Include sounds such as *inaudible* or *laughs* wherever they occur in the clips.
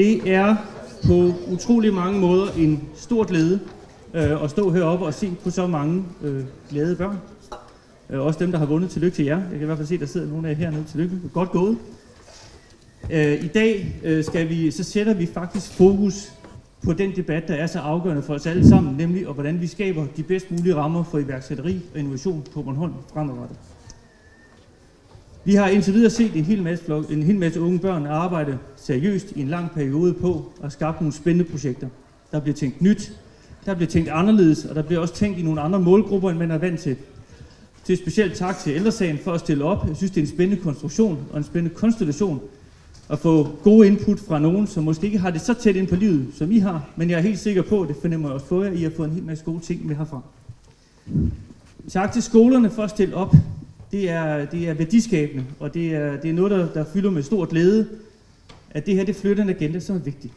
Det er på utrolig mange måder en stor glæde øh, at stå heroppe og se på så mange øh, glade børn. Øh, også dem, der har vundet. Tillykke til jer. Jeg kan i hvert fald se, der sidder nogle af jer hernede. Tillykke. Godt gået. Øh, I dag øh, skal vi, så sætter vi faktisk fokus på den debat, der er så afgørende for os alle sammen, nemlig og hvordan vi skaber de bedst mulige rammer for iværksætteri og innovation på Bornholm fremadrettet. Vi har indtil videre set en hel masse, flok, en hel masse unge børn arbejde seriøst i en lang periode på at skabe nogle spændende projekter. Der bliver tænkt nyt, der bliver tænkt anderledes, og der bliver også tænkt i nogle andre målgrupper, end man er vant til. Til specielt tak til ældresagen for at stille op. Jeg synes, det er en spændende konstruktion og en spændende konstellation at få gode input fra nogen, som måske ikke har det så tæt ind på livet, som I har, men jeg er helt sikker på, at det fornemmer jeg også på jer, I har fået en hel masse gode ting med herfra. Tak til skolerne for at stille op. Det er, det er værdiskabende, og det er, det er noget, der, der fylder med stor glæde, at det her det flytter en agenda, som er vigtig.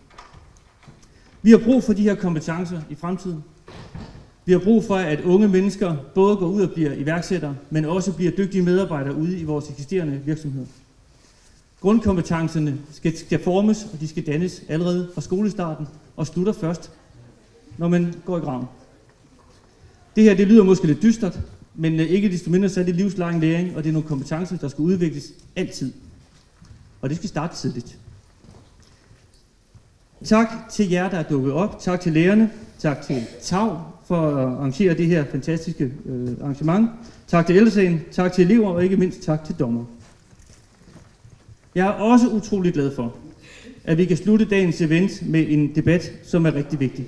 Vi har brug for de her kompetencer i fremtiden. Vi har brug for, at unge mennesker både går ud og bliver iværksættere, men også bliver dygtige medarbejdere ude i vores eksisterende virksomheder. Grundkompetencerne skal, skal formes, og de skal dannes allerede fra skolestarten, og slutter først, når man går i graven. Det her det lyder måske lidt dystert, men øh, ikke desto mindre så er det livslang læring, og det er nogle kompetencer, der skal udvikles altid. Og det skal starte tidligt. Tak til jer, der er dukket op. Tak til lærerne. Tak til Tav for at arrangere det her fantastiske øh, arrangement. Tak til ældresagen. Tak til elever, og ikke mindst tak til dommer. Jeg er også utrolig glad for, at vi kan slutte dagens event med en debat, som er rigtig vigtig.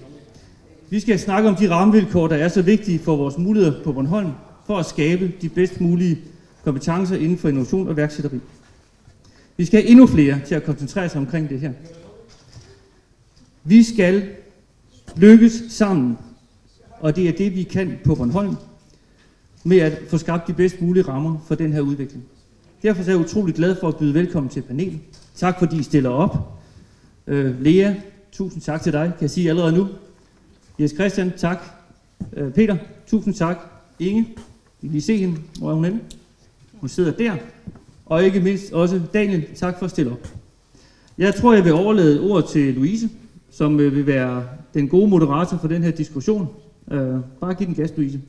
Vi skal snakke om de rammevilkår, der er så vigtige for vores muligheder på Bornholm, for at skabe de bedst mulige kompetencer inden for innovation og værksætteri. Vi skal have endnu flere til at koncentrere sig omkring det her. Vi skal lykkes sammen, og det er det, vi kan på Bornholm, med at få skabt de bedst mulige rammer for den her udvikling. Derfor er jeg utrolig glad for at byde velkommen til panelet. Tak fordi I stiller op. Øh, Lea, tusind tak til dig, kan jeg sige allerede nu. Jes Christian, tak. Øh, Peter, tusind tak. Inge, kan lige se hende. Hvor er hun henne? Hun sidder der. Og ikke mindst også Daniel, tak for at stille op. Jeg tror, jeg vil overlade ordet til Louise, som øh, vil være den gode moderator for den her diskussion. Øh, bare giv den gas, Louise.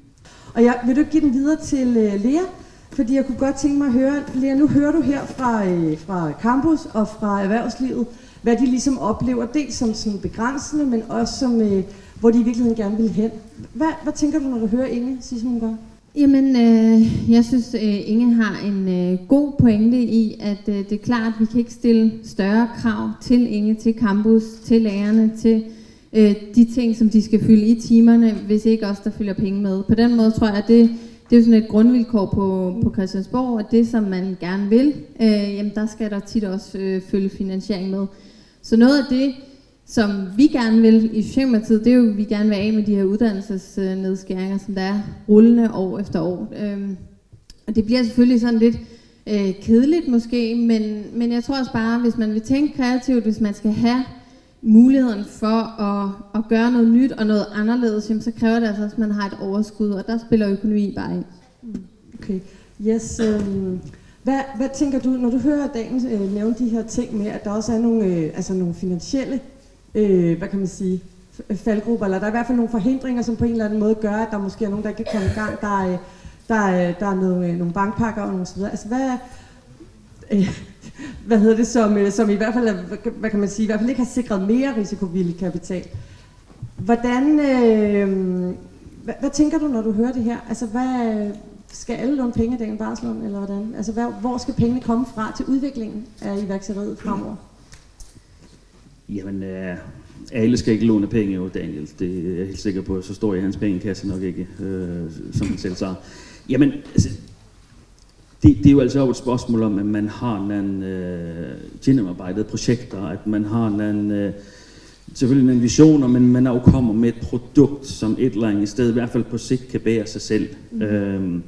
Og jeg, vil du give den videre til øh, Lea? Fordi jeg kunne godt tænke mig at høre, Lea, nu hører du her fra, øh, fra campus og fra erhvervslivet, hvad de ligesom oplever, dels som sådan begrænsende, men også som, øh, hvor de i virkeligheden gerne vil hen. Hvad, hvad tænker du, når du hører Inge sige, som hun gør? Jamen, øh, jeg synes, øh, Inge har en øh, god pointe i, at øh, det er klart, at vi kan ikke stille større krav til Inge, til campus, til lærerne, til øh, de ting, som de skal fylde i timerne, hvis ikke også der følger penge med. På den måde tror jeg, at det, det er jo sådan et grundvilkår på, på Christiansborg, at det, som man gerne vil, øh, jamen der skal der tit også øh, følge finansiering med. Så noget af det, som vi gerne vil i Socialdemokratiet, det er jo, at vi gerne vil af med de her uddannelsesnedskæringer, som der er rullende år efter år. Øhm, og det bliver selvfølgelig sådan lidt øh, kedeligt måske, men, men jeg tror også bare, hvis man vil tænke kreativt, hvis man skal have muligheden for at, at gøre noget nyt og noget anderledes, jamen, så kræver det altså, at man har et overskud, og der spiller økonomi bare ind. Okay. Yes, øhm, hvad, hvad tænker du, når du hører dagen øh, nævne de her ting med, at der også er nogle, øh, altså nogle finansielle, øh, hvad kan man sige, faldgrupper, eller der er i hvert fald nogle forhindringer, som på en eller anden måde gør, at der måske er nogen, der ikke kan komme i gang. Der er, der er, der er nogle, øh, nogle bankpakker og nogle så videre. Altså hvad, øh, *laughs* hvad hedder det, som, øh, som i hvert fald, er, hvad kan man sige, i hvert fald ikke har sikret mere risikovillig kapital. Hvordan, øh, hvad, hvad tænker du, når du hører det her? Altså hvad, skal alle låne penge i dagen barslån, eller hvordan? Altså hvad, hvor skal pengene komme fra til udviklingen af iværksætteriet fremover? Jamen, øh, alle skal ikke låne penge jo, Daniel. Det er jeg helt sikker på. Så står i hans pengekasse nok ikke, øh, som han selv sagde. Jamen, altså, det, det er jo altså et spørgsmål om, at man har nogle øh, gennemarbejdede projekter, at man har nogle, øh, selvfølgelig nogle visioner, men man også kommer med et produkt, som et eller andet sted, i hvert fald på sigt, kan bære sig selv. Mm. Øhm,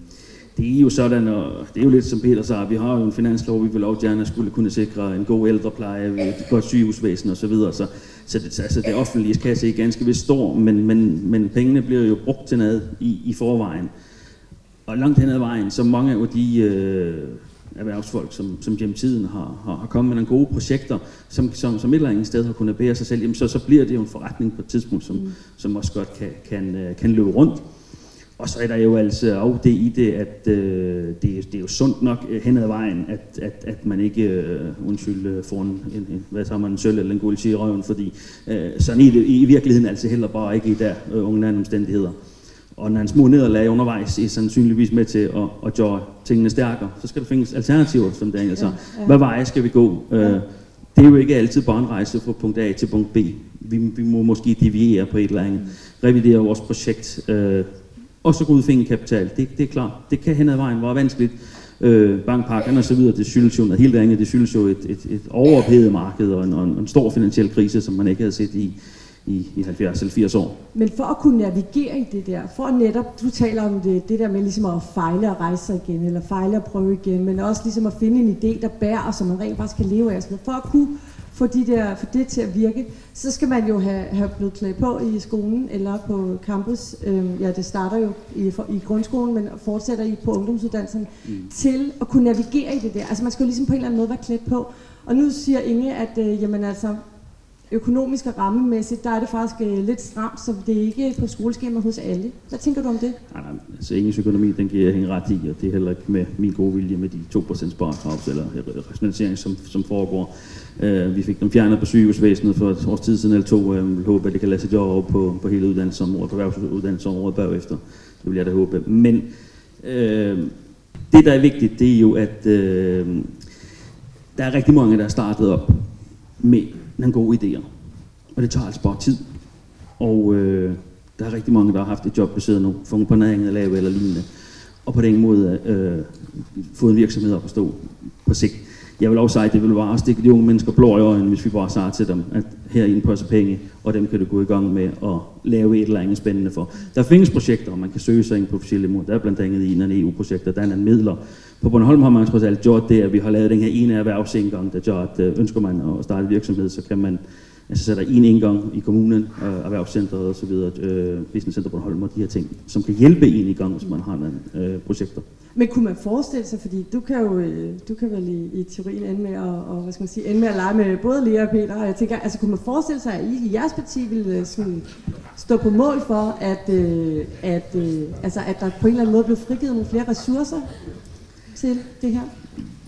det er jo sådan, og det er jo lidt som Peter sagde, vi har jo en finanslov, vi vil også gerne skulle kunne sikre en god ældrepleje, et godt sygehusvæsen osv., så, så, så det, altså det offentlige kasse er ganske vist stor, men, men, men pengene bliver jo brugt til noget i, i forvejen. Og langt hen ad vejen, så mange af de øh, erhvervsfolk, som, som gennem tiden har, har, har kommet med nogle gode projekter, som, som, som et eller andet sted har kunnet bære sig selv, jamen så, så bliver det jo en forretning på et tidspunkt, som, mm. som også godt kan, kan, øh, kan løbe rundt. Og så er der jo altså også det i det, at øh, det, er, det er jo sundt nok øh, hen ad vejen, at, at, at man ikke, øh, undskyld, øh, får en, en, en, hvad tager man, en sølv eller en guld i røven, fordi øh, sådan i, i virkeligheden altså heller bare ikke i der øh, unge omstændigheder. Og når en små nederlag undervejs er sandsynligvis med til at, at gøre tingene stærkere, så skal der findes alternativer, som Daniel sagde. Ja, ja. Hvad veje skal vi gå? Øh, ja. Det er jo ikke altid bare en rejse fra punkt A til punkt B. Vi, vi må måske deviere på et eller andet, revidere vores projekt, øh, og så gå ud og finde kapital. Det, det er klart. Det kan hen ad vejen være vanskeligt. Øh, bankpakkerne og så videre, det skyldes jo noget helt andet. Det skyldes jo et, et, et overophedet marked og en, og en stor finansiel krise, som man ikke havde set i, i, i 70 eller 80 år. Men for at kunne navigere i det der, for at netop, du taler om det, det der med ligesom at fejle og rejse sig igen, eller fejle og prøve igen, men også ligesom at finde en idé, der bærer, som man rent faktisk kan leve af. For at kunne få, de der, få det til at virke, så skal man jo have, have blevet klædt på i skolen eller på campus. Øhm, ja, det starter jo i, i grundskolen, men fortsætter i på ungdomsuddannelsen, mm. til at kunne navigere i det der. Altså man skal jo ligesom på en eller anden måde være klædt på. Og nu siger Inge, at øh, jamen altså, økonomisk og rammemæssigt, der er det faktisk øh, lidt stramt, så det er ikke på skoleskemaet hos alle. Hvad tænker du om det? Nej, nej, altså Inges økonomi, den giver jeg hende ret i, og det er heller ikke med min gode vilje med de 2% sparekrav eller rationalisering, som, som foregår. Øh, vi fik dem fjernet på sygehusvæsenet for et års tid siden eller to. Uh, håber, at det kan lade sig gøre over på, på hele uddannelsesområdet, på erhvervsuddannelsesområdet bagefter. Det vil jeg da håbe. Men øh, det, der er vigtigt, det er jo, at øh, der er rigtig mange, der er startet op med nogle gode idéer. Og det tager altså bare tid. Og øh, der er rigtig mange, der har haft et job, besiddet sidder nu, fundet på noget andet lave eller lignende. Og på den måde øh, fået en virksomhed op at stå på sigt. Jeg vil også sige, at det vil bare at altså, stikke de unge mennesker blå i øjnene, hvis vi bare sagde til dem, at her er en pose penge, og dem kan du gå i gang med at lave et eller andet spændende for. Der findes projekter, og man kan søge sig ind på forskellige måder. Der er blandt andet en af EU-projekter, der er en midler. På Bornholm har man trods alt gjort det, at vi har lavet den her ene erhvervsindgang, der gør, at øh, ønsker man at starte virksomhed, så kan man Altså så er der en indgang i kommunen, øh, erhvervscentret og så videre, øh, Business Center Bornholm og de her ting, som kan hjælpe en i gang, hvis man har nogle øh, projekter. Men kunne man forestille sig, fordi du kan jo, øh, du kan vel i, i teorien ende med at, og, hvad skal man sige, ende med at lege med både Lea og Peter, og jeg tænker, altså kunne man forestille sig, at I i jeres parti ville øh, sådan, stå på mål for, at, øh, at, øh, altså, at der på en eller anden måde blev frigivet nogle flere ressourcer til det her?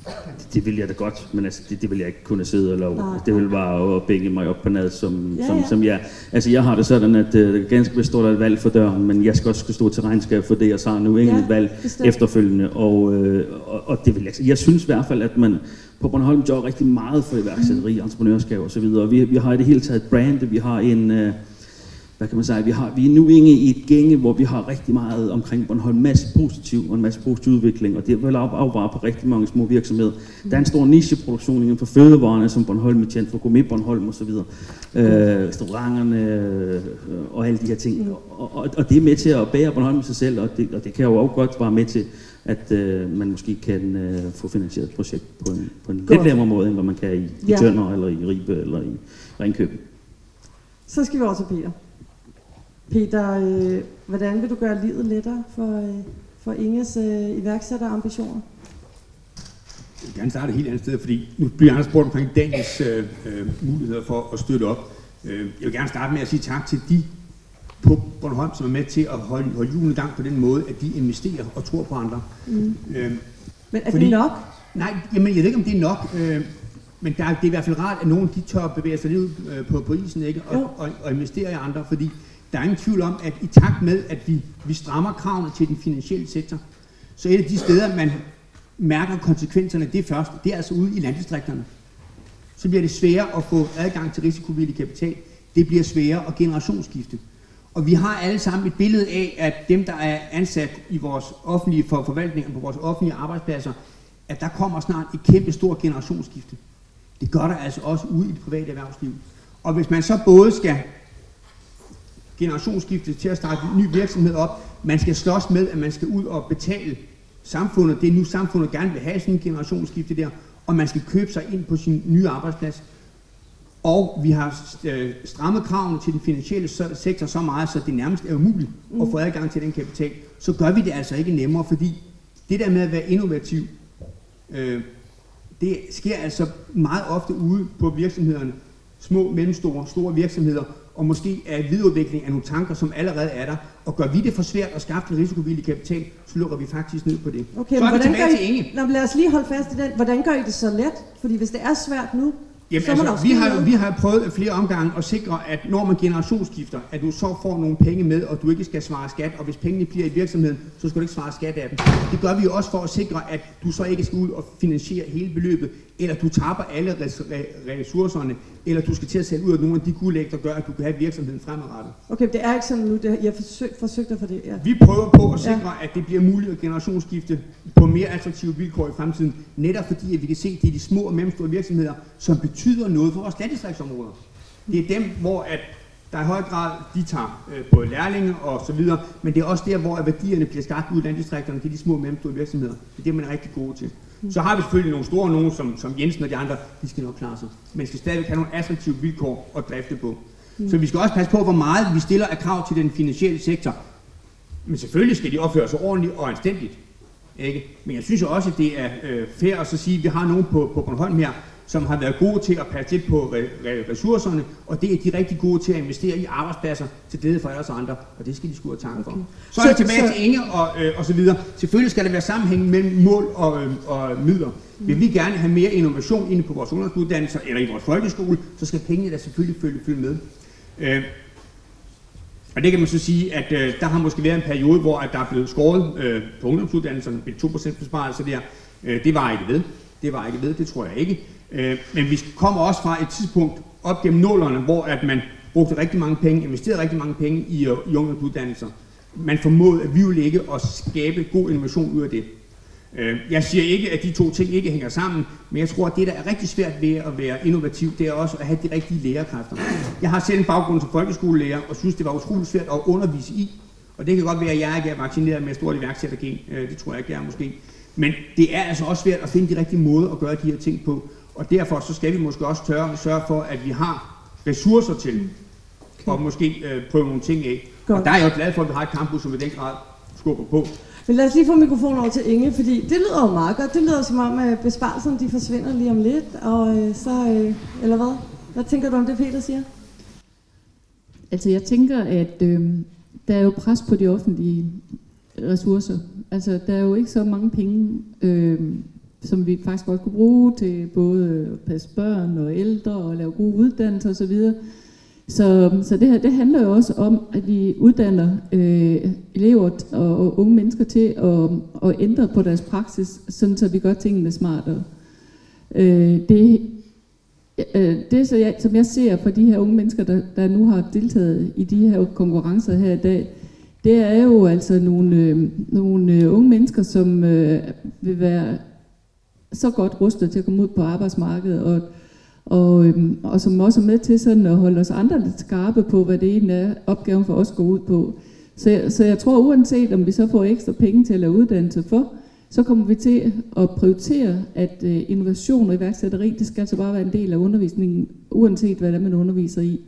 Det, *coughs* det vil jeg da godt, men altså, det, det vil jeg ikke kunne sidde og love. Nej, det vil bare at bænke mig op på nad, som, ja, som, ja. som jeg... Altså, jeg har det sådan, at uh, ganske vist står der et valg for døren, men jeg skal også stå til regnskab for det, jeg sagde nu, ikke ja, et valg bestemt. efterfølgende. Og, uh, og, og, det vil jeg... Jeg synes i hvert fald, at man på Bornholm gør rigtig meget for iværksætteri, mm. entreprenørskab osv. Vi, vi har i det hele taget et brand, vi har en... Uh, hvad kan man sige, vi, har, vi er nu inde i et gænge, hvor vi har rigtig meget omkring Bornholm, en masse positiv og en masse positiv udvikling, og det er vel afvare på rigtig mange små virksomheder. Der er en stor nicheproduktion inden for fødevarene, som Bornholm er tjent for Gourmet Bornholm osv. Øh, restauranterne øh, og alle de her ting. Og, og, og, det er med til at bære Bornholm i sig selv, og det, og det kan jo også godt være med til, at øh, man måske kan øh, få finansieret et projekt på en, på en lidt nemmere måde, end hvad man kan i, i ja. Tønder, eller i Ribe, eller i Ringkøbing. Så skal vi over til Peter. Peter, øh, hvordan vil du gøre livet lettere for, øh, for Inges øh, iværksætterambitioner? Jeg vil gerne starte et helt andet sted, fordi nu bliver Anders spurgt omkring Daniels øh, øh, muligheder for at støtte op. Øh, jeg vil gerne starte med at sige tak til de på Bornholm, som er med til at holde, holde julen i gang på den måde, at de investerer og tror på andre. Mm. Øh, men er fordi, det nok? Nej, jamen, jeg ved ikke, om det er nok. Øh, men der, det er i hvert fald rart, at nogen de tør bevæge sig lidt ud øh, på, på isen ikke? Og, og, og investere i andre, fordi der er ingen tvivl om, at i takt med, at vi, vi strammer kravene til den finansielle sektor, så et af de steder, man mærker konsekvenserne, det er først, det er altså ude i landdistrikterne. Så bliver det sværere at få adgang til risikovillig kapital. Det bliver sværere at generationsskifte. Og vi har alle sammen et billede af, at dem, der er ansat i vores offentlige for forvaltninger, på vores offentlige arbejdspladser, at der kommer snart et kæmpe stort generationsskifte. Det gør der altså også ude i det private erhvervsliv. Og hvis man så både skal generationsskifte til at starte en ny virksomhed op. Man skal slås med, at man skal ud og betale samfundet. Det er nu samfundet gerne vil have sådan en generationsskifte der, og man skal købe sig ind på sin nye arbejdsplads. Og vi har øh, strammet kravene til den finansielle sektor så meget, så det nærmest er umuligt at få adgang til den kapital. Så gør vi det altså ikke nemmere, fordi det der med at være innovativ, Øh, det sker altså meget ofte ude på virksomhederne, små, mellemstore, store virksomheder, og måske er videreudvikling af nogle tanker, som allerede er der. Og gør vi det for svært at skaffe en risikovillig kapital, så lukker vi faktisk ned på det. Okay, så men er vi hvordan tilbage gør til I, Inge. Nå, men lad os lige holde fast i den. Hvordan gør I det så let? Fordi hvis det er svært nu, Jamen, så altså, vi har, noget. vi har prøvet flere omgange at sikre, at når man generationsskifter, at du så får nogle penge med, og du ikke skal svare skat, og hvis pengene bliver i virksomheden, så skal du ikke svare skat af dem. Det gør vi jo også for at sikre, at du så ikke skal ud og finansiere hele beløbet, eller du taber alle res- re- ressourcerne, eller du skal til at sælge ud af nogle af de guldæg, der gør, at du kan have virksomheden fremadrettet. Okay, det er ikke sådan nu. Det, jeg har forsøgt, forsøgt at få det. Ja. Vi prøver på at sikre, ja. at det bliver muligt at generationsskifte på mere attraktive vilkår i fremtiden, netop fordi at vi kan se, at det er de små og mellemstore virksomheder, som betyder noget for vores landdistriktsområder. Det er dem, hvor at der i høj grad, de tager øh, både lærlinge og så videre, men det er også der, hvor værdierne bliver skabt ud i landdistrikterne, det er de små og mellemstore virksomheder. Det er det, man er rigtig gode til. Så har vi selvfølgelig nogle store nogen, som, som Jensen og de andre, de skal nok klare sig. Men skal stadigvæk have nogle attraktive vilkår at drifte på. Så vi skal også passe på, hvor meget vi stiller af krav til den finansielle sektor. Men selvfølgelig skal de opføre sig ordentligt og anstændigt. Ikke? Men jeg synes jo også, at det er øh, fair at så sige, at vi har nogen på, på Bornholm her, som har været gode til at passe lidt på re, re, ressourcerne, og det er de rigtig gode til at investere i arbejdspladser til glæde for os andre, og det skal de sgu have tanke for. Okay. Så er det Så- tilbage så- til Inge og, øh, og så videre. Selvfølgelig skal der være sammenhæng mellem mål og, øh, og midler. Vil vi gerne have mere innovation inde på vores ungdomsuddannelser eller i vores folkeskole, så skal pengene da selvfølgelig følge, følge med. Øh, og det kan man så sige, at øh, der har måske været en periode, hvor at der er blevet skåret øh, på ungdomsuddannelserne med 2% besparelse der. Øh, det var ikke ved. Det var ikke ved, det tror jeg ikke. Øh, men vi kommer også fra et tidspunkt op gennem nålerne, hvor at man brugte rigtig mange penge, investerede rigtig mange penge i, øh, i ungdomsuddannelser. Man formåede at vi ville ikke at skabe god innovation ud af det. Øh, Jeg siger ikke, at de to ting ikke hænger sammen, men jeg tror, at det, der er rigtig svært ved at være innovativ, det er også at have de rigtige lærerkræfter. Jeg har selv en baggrund som folkeskolelærer, og synes, det var utroligt svært at undervise i. Og det kan godt være, at jeg ikke er vaccineret med stort iværksættergen. Øh, det tror jeg ikke, jeg er måske. Men det er altså også svært at finde de rigtige måder at gøre de her ting på. Og derfor så skal vi måske også tørre sørge for, at vi har ressourcer til og måske øh, prøve nogle ting af. Godt. Og der er jeg jo glad for, at vi har et campus, som i den grad skubber på. Men lad os lige få mikrofonen over til Inge, fordi det lyder jo meget godt. Det lyder som om, at besparelserne de forsvinder lige om lidt, og øh, så, øh, eller hvad? Hvad tænker du om det, Peter siger? Altså jeg tænker, at øh, der er jo pres på de offentlige ressourcer. Altså der er jo ikke så mange penge, øh, som vi faktisk godt kunne bruge til både at passe børn og ældre og lave gode uddannelser osv. Så, så det her det handler jo også om, at vi uddanner øh, elever og, og unge mennesker til at, at ændre på deres praksis, sådan så vi gør tingene smartere. Øh, det, øh, det så jeg, som jeg ser for de her unge mennesker, der, der nu har deltaget i de her konkurrencer her i dag, det er jo altså nogle, øh, nogle øh, unge mennesker, som øh, vil være så godt rustet til at komme ud på arbejdsmarkedet, og, og, øhm, og som også er med til sådan at holde os andre lidt skarpe på, hvad det egentlig er, opgaven for os går ud på. Så, jeg- så jeg tror, uanset om vi så får ekstra penge til at lave uddannelse for, så kommer vi til at prioritere, at øh, innovation og iværksætteri, det skal altså bare være en del af undervisningen, uanset hvad det er, man underviser i.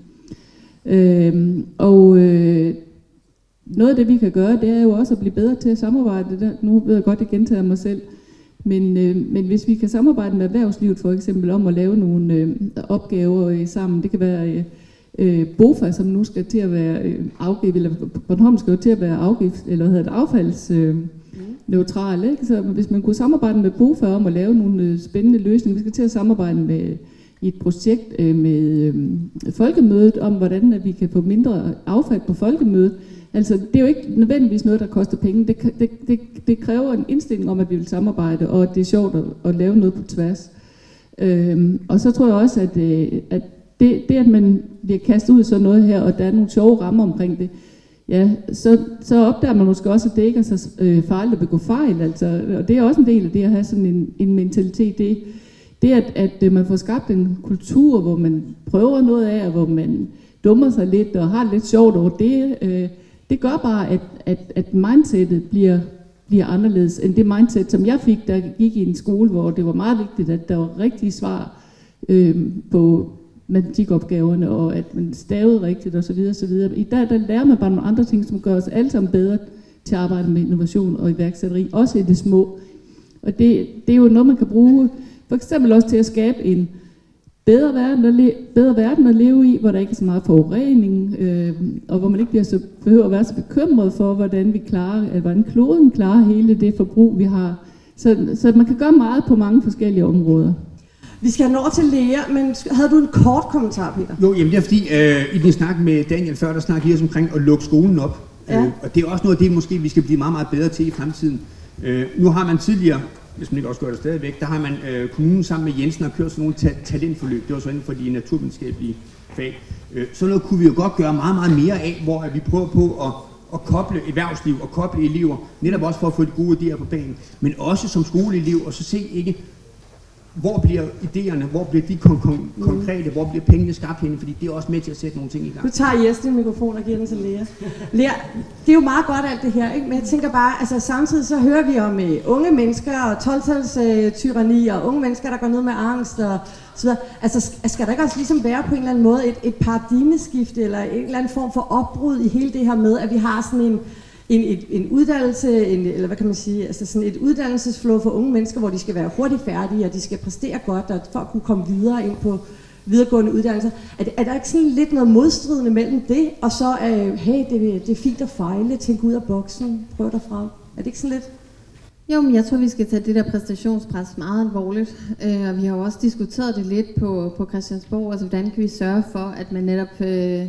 Øhm, og øh, noget af det, vi kan gøre, det er jo også at blive bedre til at samarbejde. Der, nu ved jeg godt, at jeg gentager mig selv. Men, øh, men hvis vi kan samarbejde med erhvervslivet for eksempel om at lave nogle øh, opgaver øh, sammen, det kan være øh, øh, BOFA, som nu skal til at være øh, afgift, eller Bornholm skal jo til at være afgift, eller hvad hedder det, affalds... Øh, neutral, ikke? Så hvis man kunne samarbejde med BOFA om at lave nogle øh, spændende løsninger, vi skal til at samarbejde med i et projekt øh, med øh, folkemødet om, hvordan at vi kan få mindre affald på folkemødet. Altså, det er jo ikke nødvendigvis noget, der koster penge. Det, det, det, det kræver en indstilling om, at vi vil samarbejde, og at det er sjovt at, at lave noget på tværs. Øhm, og så tror jeg også, at, øh, at det, det, at man bliver kastet ud i sådan noget her, og der er nogle sjove rammer omkring det, ja, så, så opdager man måske også, at det ikke er så øh, farligt at begå fejl. Altså, og det er også en del af det at have sådan en, en mentalitet. Det, det at, at øh, man får skabt en kultur, hvor man prøver noget af, og hvor man dummer sig lidt og har det lidt sjovt over det, øh, det gør bare, at, at, at mindsetet bliver, bliver anderledes end det mindset, som jeg fik, da jeg gik i en skole, hvor det var meget vigtigt, at der var rigtige svar øh, på matematikopgaverne, og at man stavede rigtigt osv. osv. I dag der lærer man bare nogle andre ting, som gør os alle sammen bedre til at arbejde med innovation og iværksætteri, også i det små. Og det, det er jo noget, man kan bruge for eksempel også til at skabe en bedre verden at, le- bedre verden at leve i, hvor der ikke er så meget forurening, øh, og hvor man ikke bliver så, behøver at være så bekymret for, hvordan vi klarer, eller hvordan kloden klarer hele det forbrug, vi har. Så, så man kan gøre meget på mange forskellige områder. Vi skal nå til Lea, men havde du en kort kommentar, Peter? Jo, jamen det er fordi, øh, i din snak med Daniel før, der snakkede I også omkring at lukke skolen op. Ja. Øh, og det er også noget af det, måske vi skal blive meget, meget bedre til i fremtiden. Øh, nu har man tidligere, hvis man ikke også gør det stadigvæk, der har man øh, kommunen sammen med Jensen og kørt sådan nogle ta- talentforløb. Det var så inden for de naturvidenskabelige fag. Øh, sådan noget kunne vi jo godt gøre meget, meget mere af, hvor at vi prøver på at, at koble erhvervsliv og koble elever, netop også for at få de gode idéer på banen, men også som skoleelev, og så se ikke, hvor bliver idéerne, hvor bliver de kon- kon- konkrete, hvor bliver pengene skabt henne, fordi det er også med til at sætte nogle ting i gang. Nu tager Jes din mikrofon og giver den til Lea. Lea, det er jo meget godt alt det her, ikke? men jeg tænker bare, altså samtidig så hører vi om uh, unge mennesker og 12-tals uh, tyranni og unge mennesker, der går ned med angst og så videre. Altså sk- skal der ikke også ligesom være på en eller anden måde et, et paradigmeskifte eller en eller anden form for opbrud i hele det her med, at vi har sådan en, en, en, en uddannelse, en, eller hvad kan man sige, altså sådan et uddannelsesflow for unge mennesker, hvor de skal være hurtigt færdige, og de skal præstere godt, og for at kunne komme videre ind på videregående uddannelser. Er, er der ikke sådan lidt noget modstridende mellem det, og så, øh, hey, det, det er fint at fejle, tænk ud af boksen, prøv dig frem. Er det ikke sådan lidt? Jo, men jeg tror, vi skal tage det der præstationspres meget alvorligt. Øh, og vi har jo også diskuteret det lidt på, på Christiansborg. Altså, hvordan kan vi sørge for, at man netop øh,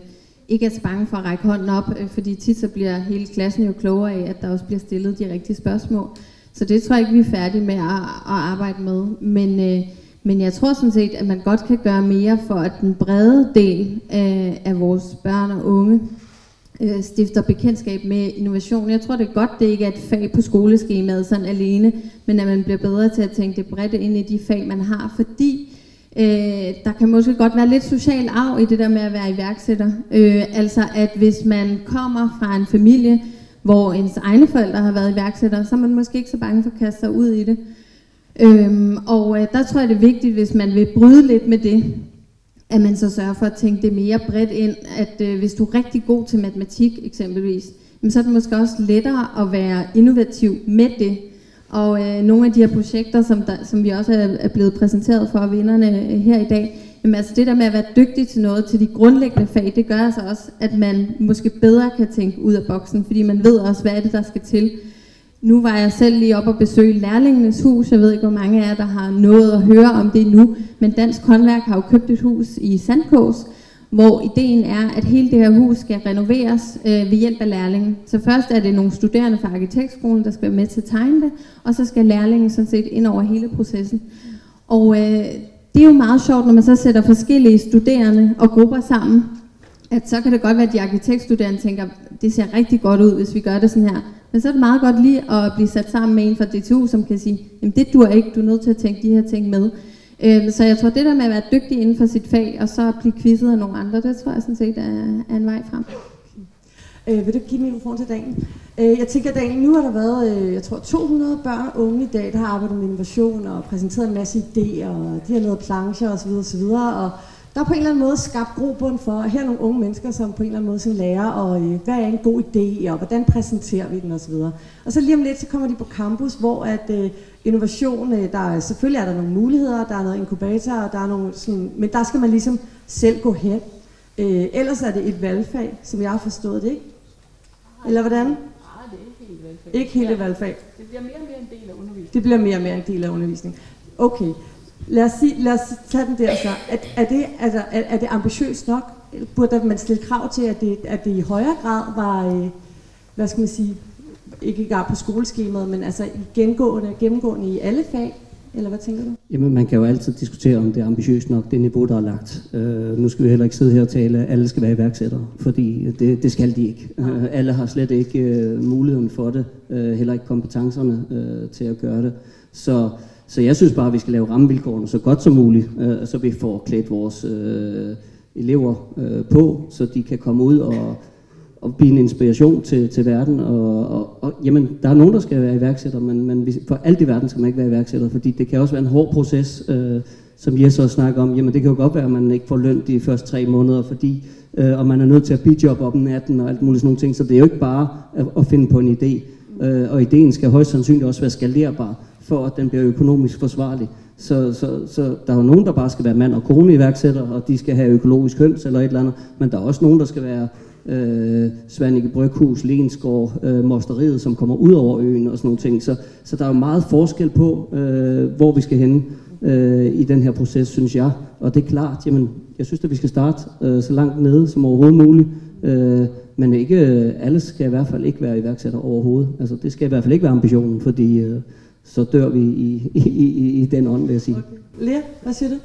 ikke er så bange for at række hånden op, øh, fordi tit så bliver hele klassen jo klogere af, at der også bliver stillet de rigtige spørgsmål. Så det tror jeg ikke, vi er færdige med at, at arbejde med. Men, øh, men jeg tror sådan set, at man godt kan gøre mere for, at den brede del af, af vores børn og unge øh, stifter bekendtskab med innovation. Jeg tror, det er godt, det ikke er et fag på skoleskemaet sådan alene, men at man bliver bedre til at tænke det bredt ind i de fag, man har, fordi øh, der kan måske godt være lidt social arv i det der med at være iværksætter. Øh, altså, at hvis man kommer fra en familie, hvor ens egne forældre har været iværksættere, så er man måske ikke så bange for at kaste sig ud i det. Øhm, og øh, der tror jeg, det er vigtigt, hvis man vil bryde lidt med det, at man så sørger for at tænke det mere bredt ind, at øh, hvis du er rigtig god til matematik eksempelvis, jamen, så er det måske også lettere at være innovativ med det. Og øh, nogle af de her projekter, som, der, som vi også er, er blevet præsenteret for vinderne øh, her i dag, jamen, altså det der med at være dygtig til noget, til de grundlæggende fag, det gør altså også, at man måske bedre kan tænke ud af boksen, fordi man ved også, hvad er det, der skal til. Nu var jeg selv lige op og besøge Lærlingenes Hus. Jeg ved ikke, hvor mange af jer, der har nået at høre om det nu. Men Dansk Håndværk har jo købt et hus i Sandkås, hvor ideen er, at hele det her hus skal renoveres øh, ved hjælp af lærlingen. Så først er det nogle studerende fra arkitektskolen, der skal være med til at tegne det, og så skal lærlingen sådan set ind over hele processen. Og øh, det er jo meget sjovt, når man så sætter forskellige studerende og grupper sammen, at så kan det godt være, at de arkitektstuderende tænker, det ser rigtig godt ud, hvis vi gør det sådan her. Men så er det meget godt lige at blive sat sammen med en fra DTU, som kan sige, jamen det dur ikke, du er nødt til at tænke de her ting med. Øhm, så jeg tror, det der med at være dygtig inden for sit fag, og så blive quizzet af nogle andre, det tror jeg sådan set er, er en vej frem. Øh, vil du give mikrofon til Daniel? Øh, jeg tænker, Daniel, nu har der været, øh, jeg tror, 200 børn og unge i dag, der har arbejdet med innovation og præsenteret en masse idéer, og de har lavet plancher osv. osv. Og der er på en eller anden måde skabt grobund for, at her er nogle unge mennesker, som på en eller anden måde sådan lærer, og øh, hvad er en god idé, og hvordan præsenterer vi den osv. Og så lige om lidt, så kommer de på campus, hvor at øh, innovation, øh, der er, selvfølgelig er der nogle muligheder, der er noget inkubator, der er nogle sådan, men der skal man ligesom selv gå hen. Øh, ellers er det et valgfag, som jeg har forstået det, ikke? Eller hvordan? Nej, det er ikke helt valgfag. Ikke helt et valgfag. Det bliver mere og mere en del af undervisningen. Det bliver mere og mere en del af undervisningen. Okay, lad os, sige, lad os tage den der så. Er, er, det, er, der, er, er det ambitiøst nok? Burde man stille krav til, at det, at det i højere grad var, øh, hvad skal man sige, ikke engang på skoleskemaet, men altså gennemgående, gennemgående i alle fag? Eller hvad tænker du? Jamen, man kan jo altid diskutere, om det er ambitiøst nok, det niveau, der er lagt. Øh, nu skal vi heller ikke sidde her og tale, at alle skal være iværksættere, fordi det, det skal de ikke. Øh, alle har slet ikke øh, muligheden for det, øh, heller ikke kompetencerne øh, til at gøre det. Så, så jeg synes bare, at vi skal lave rammevilkårene så godt som muligt, øh, så vi får klædt vores øh, elever øh, på, så de kan komme ud og, og blive en inspiration til, til verden. Og, og, og jamen, der er nogen, der skal være iværksætter, men, men for alt i verden skal man ikke være iværksætter, fordi det kan også være en hård proces, øh, som Jes også snakker om. Jamen, det kan jo godt være, at man ikke får løn de første tre måneder, fordi øh, og man er nødt til at bidjobbe op om natten og alt muligt sådan nogle ting. Så det er jo ikke bare at, at finde på en idé. Øh, og ideen skal højst sandsynligt også være skalerbar, for at den bliver økonomisk forsvarlig. Så, så, så der er jo nogen, der bare skal være mand og kone iværksætter, og de skal have økologisk høns eller et eller andet, men der er også nogen, der skal være øh, Svanike Bryghus, Lensgård, øh, Mosteriet, som kommer ud over øen og sådan nogle ting. Så, så der er jo meget forskel på, øh, hvor vi skal hen øh, i den her proces, synes jeg. Og det er klart, jamen, jeg synes, at vi skal starte øh, så langt nede som overhovedet muligt. Øh, men ikke, øh, alle skal i hvert fald ikke være iværksætter overhovedet. Altså, det skal i hvert fald ikke være ambitionen, fordi øh, så dør vi i, i, i, i den ånd, vil jeg sige. Okay. Lea, hvad siger du?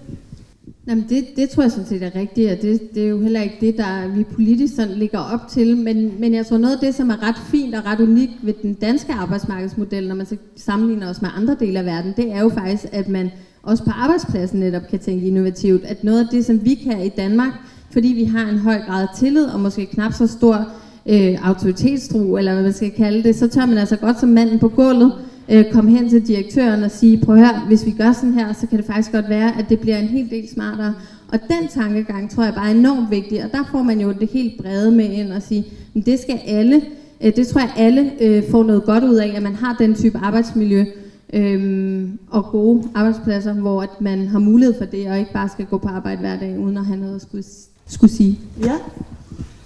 Jamen det, det tror jeg sådan set er rigtigt, og det, det er jo heller ikke det, der vi politisk sådan ligger op til, men, men jeg tror noget af det, som er ret fint og ret unikt ved den danske arbejdsmarkedsmodel, når man så sammenligner os med andre dele af verden, det er jo faktisk, at man også på arbejdspladsen netop kan tænke innovativt, at noget af det, som vi kan i Danmark, fordi vi har en høj grad af tillid og måske knap så stor øh, autoritetstro, eller hvad man skal kalde det, så tør man altså godt som manden på gulvet øh, komme hen til direktøren og sige, prøv her, hvis vi gør sådan her, så kan det faktisk godt være, at det bliver en hel del smartere. Og den tankegang tror jeg bare er enormt vigtig, og der får man jo det helt brede med ind og sige, men det skal alle, øh, det tror jeg alle øh, får noget godt ud af, at man har den type arbejdsmiljø, øhm, og gode arbejdspladser, hvor at man har mulighed for det, og ikke bare skal gå på arbejde hver dag, uden at have noget at skulle, skulle sige. Ja,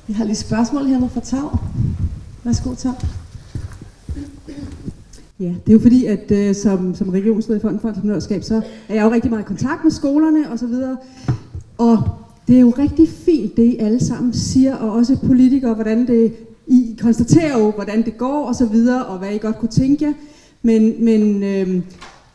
vi har lige spørgsmål hernede fra Tav. Værsgo, Tav. Ja, det er jo fordi, at øh, som, som regionsleder i Fonden for Entreprenørskab, så er jeg jo rigtig meget i kontakt med skolerne og så videre. Og det er jo rigtig fint, det I alle sammen siger, og også politikere, hvordan det, I konstaterer jo, hvordan det går og så videre, og hvad I godt kunne tænke jer. Men, men øh,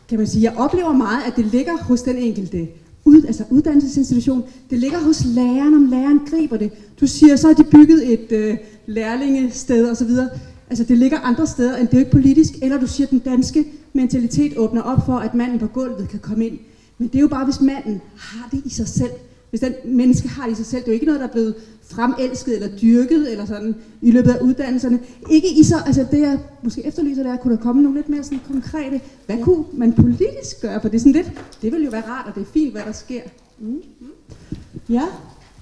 kan man sige, jeg oplever meget, at det ligger hos den enkelte ud, altså uddannelsesinstitution. Det ligger hos læreren, om læreren griber det. Du siger, så har de bygget et øh, lærlingested og så videre. Altså det ligger andre steder, end det er jo ikke politisk. Eller du siger, at den danske mentalitet åbner op for, at manden på gulvet kan komme ind. Men det er jo bare, hvis manden har det i sig selv. Hvis den menneske har det i sig selv. Det er jo ikke noget, der er blevet fremelsket eller dyrket eller sådan i løbet af uddannelserne. Ikke i sig, altså det jeg måske efterlyser, det er, kunne der komme nogle lidt mere sådan konkrete, hvad kunne man politisk gøre? For det er sådan lidt, det vil jo være rart, og det er fint, hvad der sker. Mm. Ja,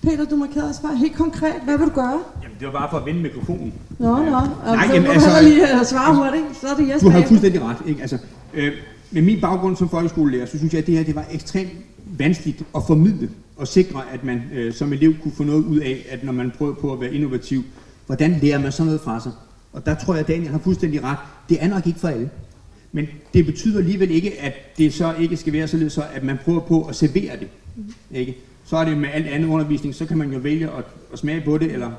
Peter, du markerede os bare helt konkret. Hvad vil du gøre? Jamen, det var bare for at vinde mikrofonen. Nå, nå. Nej, så jamen, altså, lige uh, svare hurtigt. Så er det yes Du har fuldstændig ret. Ikke? Altså, øh, med min baggrund som folkeskolelærer, så synes jeg, at det her det var ekstremt vanskeligt at formidle og sikre, at man øh, som elev kunne få noget ud af, at når man prøver på at være innovativ, hvordan lærer man sådan noget fra sig? Og der tror jeg, at Daniel har fuldstændig ret. Det er nok ikke for alle. Men det betyder alligevel ikke, at det så ikke skal være således, så at man prøver på at servere det. Ikke? Så er det med alt andet undervisning, så kan man jo vælge at, at smage på det, eller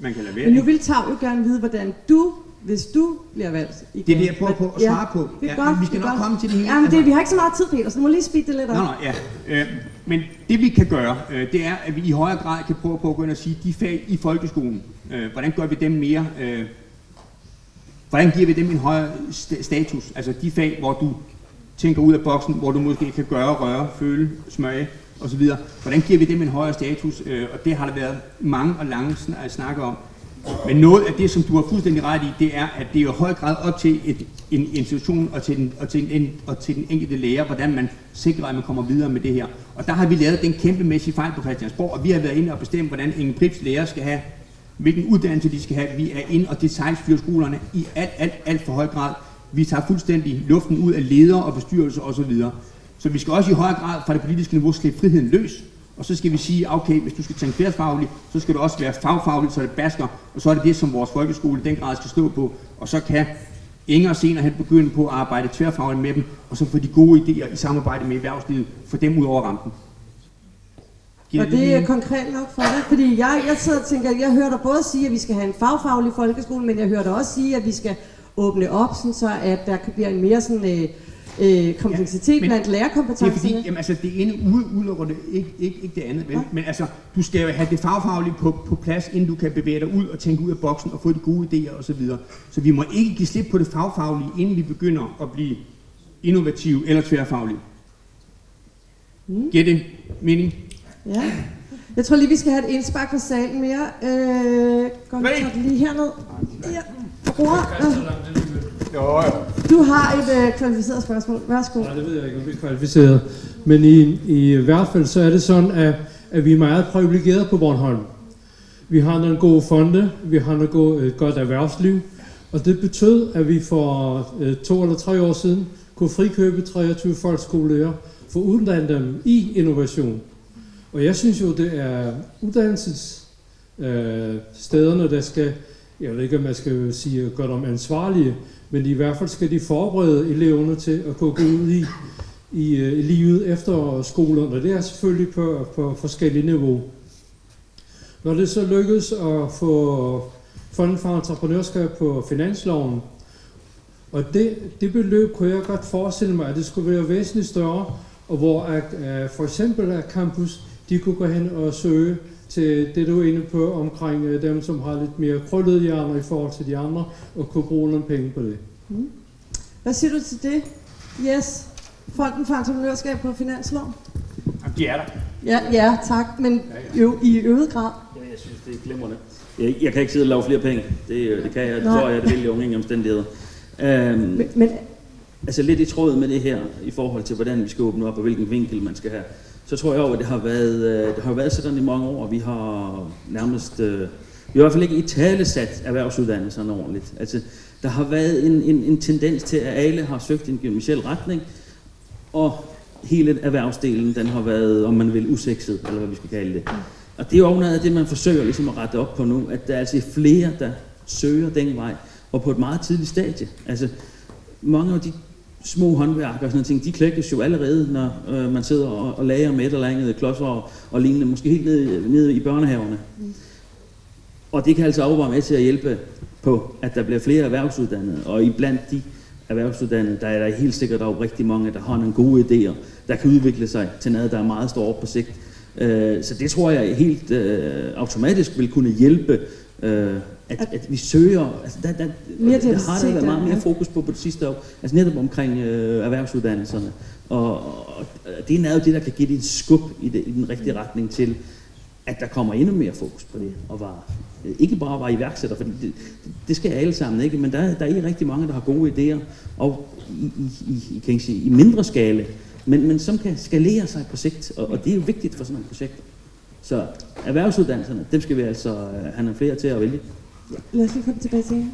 man kan lade være. Men nu vil Tav jo gerne vide, hvordan du, hvis du bliver valgt igen. Det er det, jeg prøver på at svare på. Det er Ja, godt, vi skal nok godt. komme til det hele. Ja, men det, Altså- vi har ikke så meget tid, Peter, så du må lige speede det lidt op. Nå, nå, ja. Øh, men det vi kan gøre, øh, det er, at vi i højere grad kan prøve på at gå ind og sige, de fag i folkeskolen, øh, hvordan gør vi dem mere, øh, hvordan giver vi dem en højere sta- status? Altså de fag, hvor du tænker ud af boksen, hvor du måske kan gøre, røre, føle, smage osv. Hvordan giver vi dem en højere status? Øh, og det har der været mange og lange at snakke om. Men noget af det, som du har fuldstændig ret i, det er, at det er i høj grad op til et, en institution og til, den, og, til en, og til den enkelte lærer, hvordan man sikrer, at man kommer videre med det her. Og der har vi lavet den kæmpemæssige fejl på Christiansborg, og vi har været inde og bestemme, hvordan en Prips lærer skal have, hvilken uddannelse de skal have. Vi er inde og detaljstyrer skolerne i alt, alt, alt for høj grad. Vi tager fuldstændig luften ud af ledere og bestyrelser osv. Så vi skal også i højere grad fra det politiske niveau slippe friheden løs. Og så skal vi sige, okay, hvis du skal tænke tværfagligt, så skal du også være fagfagligt, så det basker. Og så er det det, som vores folkeskole i den grad skal stå på. Og så kan Inger senere hen begynde på at arbejde tværfagligt med dem, og så få de gode idéer i samarbejde med erhvervslivet, få dem ud over rampen. Giver Og det er konkret nok for dig, fordi jeg, jeg sidder og tænker, jeg hører dig både sige, at vi skal have en fagfaglig folkeskole, men jeg hører dig også sige, at vi skal åbne op, sådan så at der kan blive en mere sådan, øh, øh, kompleksitet Ja, men blandt Det er lærerkompetencerne. fordi, jamen, altså, det ene ude, udelukker det ikke, ikke, ikke det andet, vel? Nej. Men altså, du skal jo have det fagfaglige på, på plads, inden du kan bevæge dig ud og tænke ud af boksen og få de gode idéer osv. Så, så vi må ikke give slip på det fagfaglige, inden vi begynder at blive innovative eller tværfaglige. Mm. Giver det mening? Ja. Jeg tror lige, vi skal have et indspark fra salen mere. Øh, godt, vi tager det lige herned. Ja. Bror, øh, Jo, jo du har et øh, kvalificeret spørgsmål. Værsgo. Nej, det ved jeg ikke, om det er kvalificeret. Men i, i hvert fald så er det sådan, at, at vi er meget privilegerede på Bornholm. Vi har nogle gode fonde, vi har noget gode, et godt erhvervsliv, og det betød, at vi for øh, to eller tre år siden kunne frikøbe 23 folkeskolelærer for at uddanne dem i innovation. Og jeg synes jo, det er uddannelsesstederne, øh, der skal, jeg ved ikke, om man skal sige, gøre dem ansvarlige, men i hvert fald skal de forberede eleverne til at kunne gå ud i, i, øh, i livet efter skolen, og det er selvfølgelig på, på forskellige niveau. Når det så lykkes at få fonden for entreprenørskab på finansloven, og det, det beløb kunne jeg godt forestille mig, at det skulle være væsentligt større, og hvor at, øh, for eksempel at campus, de kunne gå hen og søge til det, du er inde på, omkring uh, dem, som har lidt mere krøllede hjerner i forhold til de andre, og kunne bruge nogle penge på det. Mm. Hvad siger du til det? Yes. Fonden for entreprenørskab på finansloven? Jamen, de er der. Ja, ja tak, men jo, i øget grad. Ja, jeg synes, det er glimrende. Jeg, jeg kan ikke sidde og lave flere penge. Det, det kan jeg, det Nej. tror jeg, det vil jeg under ingen omstændigheder. Øhm, Men, men altså lidt i tråd med det her, i forhold til hvordan vi skal åbne op, og hvilken vinkel man skal have, så tror jeg jo, at det har været, øh, det har været sådan i mange år, vi har nærmest, øh, vi har i hvert fald ikke i tale sat erhvervsuddannelserne ordentligt. Altså, der har været en, en, en tendens til, at alle har søgt en gymnasiel retning, og hele erhvervsdelen, den har været, om man vil, usekset, eller hvad vi skal kalde det. Og det er jo noget af det, man forsøger ligesom at rette op på nu, at der er altså flere, der søger den vej, og på et meget tidligt stadie. Altså, mange af de små håndværk og sådan noget ting, de klækkes jo allerede, når øh, man sidder og, og lager med et eller andet klodser og, og lignende, måske helt nede, nede i børnehaverne. Mm. Og det kan altså også være med til at hjælpe på, at der bliver flere erhvervsuddannede, og iblandt de erhvervsuddannede, der er der helt sikkert også rigtig mange, der har nogle gode idéer, der kan udvikle sig til noget, der er meget stort på sigt. Øh, så det tror jeg helt øh, automatisk vil kunne hjælpe, øh, at, at vi søger, altså der, der, Mere der har der været meget mere fokus på på det sidste år, altså netop omkring øh, erhvervsuddannelserne. Og, og det er jo det, der kan give det et skub i, det, i den rigtige retning til, at der kommer endnu mere fokus på det, og var, øh, ikke bare var iværksætter, fordi det, det skal alle sammen, ikke? men der, der er rigtig mange, der har gode idéer, og i, i, i, kan sige, i mindre skala, men, men som kan skalere sig på sigt, og, og det er jo vigtigt for sådan nogle projekter. Så erhvervsuddannelserne, dem skal vi altså øh, have nogle flere til at vælge. Lad os lige det tilbage til.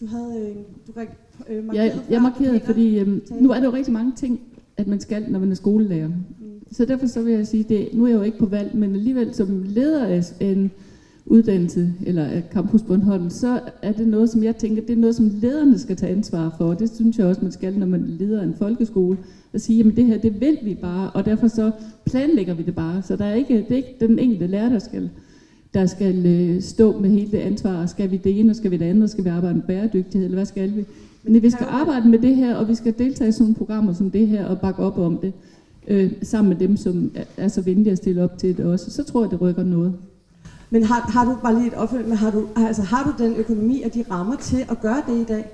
Du havde øh, du ræk- øh, markeret Jeg, jeg markerede, fordi øhm, nu er der jo rigtig mange ting, at man skal, når man er skolelærer. Så derfor så vil jeg sige, det, nu er jeg jo ikke på valg, men alligevel som leder af en uddannelse, eller af Campus Bornholm, så er det noget, som jeg tænker, det er noget, som lederne skal tage ansvar for. Og det synes jeg også, man skal, når man leder en folkeskole, at sige, jamen det her, det vil vi bare, og derfor så planlægger vi det bare. Så der er ikke, det er ikke den enkelte lærer, der skal, der skal øh, stå med hele det ansvar. Skal vi det ene, og skal vi det andet, og skal vi arbejde med bæredygtighed, eller hvad skal vi? Men vi skal arbejde med det her, og vi skal deltage i sådan nogle programmer som det her, og bakke op om det, øh, sammen med dem, som er, så venlige at stille op til det også. Så tror jeg, det rykker noget. Men har, har du bare lige et opfølgende, har du, altså, har du den økonomi og de rammer til at gøre det i dag?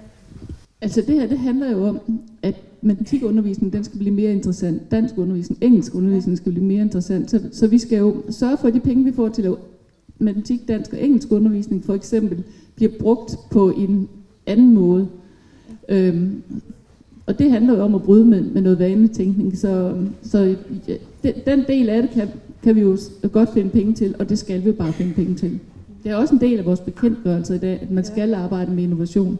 Altså det her, det handler jo om, at matematikundervisningen, den skal blive mere interessant. Dansk undervisning, engelsk undervisning skal blive mere interessant. Så, så vi skal jo sørge for, at de penge, vi får til at matematik, dansk og engelsk undervisning, for eksempel, bliver brugt på en anden måde. Øhm, og det handler jo om at bryde med, med noget vanetænkning. Så, så ja, den, den del af det kan, kan vi jo godt finde penge til, og det skal vi bare finde penge til. Det er også en del af vores bekendtgørelse i dag, at man skal arbejde med innovation.